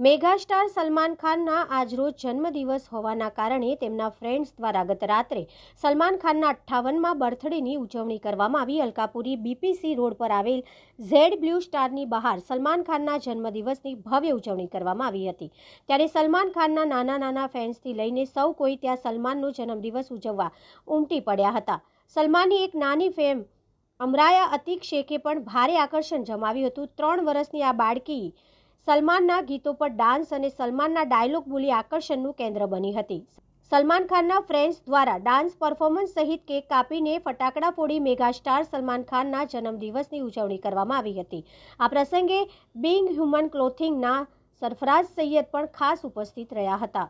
Megastar Salman ખાનના આજરોજ જન્મદિવસ હોવાના કારણે તેમના ફ્રેન્ડ્સ દ્વારા ગત રાત્રે સલમાન ખાનના અઠ્ઠાવનમાં બર્થડેની ઉજવણી કરવામાં આવી. અલકાપુરી બીપીસી રોડ પર આવેલ ઝેડ બ્લુ સ્ટારની બહાર સલમાન ખાનના જન્મદિવસની ભવ્ય ઉજવણી કરવામાં આવી હતી. ત્યારે સલમાન ખાનના નાના નાના ફેન્સથી લઈને સૌ કોઈ ત્યાં સલમાનનો જન્મદિવસ ઉજવવા ઉમટી પડ્યા હતા. સલમાનની એક નાની ફેમ અમરાયા અતિક શેખે પણ ભારે આકર્ષણ જમાવ્યું હતું. ત્રણ વર્ષની આ બાળકી સલમાનના ગીતો પર ડાન્સ અને સલમાનના ડાયલોગ બોલી આકર્ષણનું કેન્દ્ર બની હતી. સલમાન ખાનના ફ્રેન્ડ્સ દ્વારા ડાન્સ પરફોર્મન્સ સહિત કેક કાપીને ફટાકડા ફોડી મેગાસ્ટાર સલમાન ખાનના જન્મદિવસની ઉજવણી કરવામાં આવી હતી. આ પ્રસંગે બિંગ હ્યુમન ક્લોથિંગના સરફરાઝ સૈયદ પણ ખાસ ઉપસ્થિત રહ્યા હતા.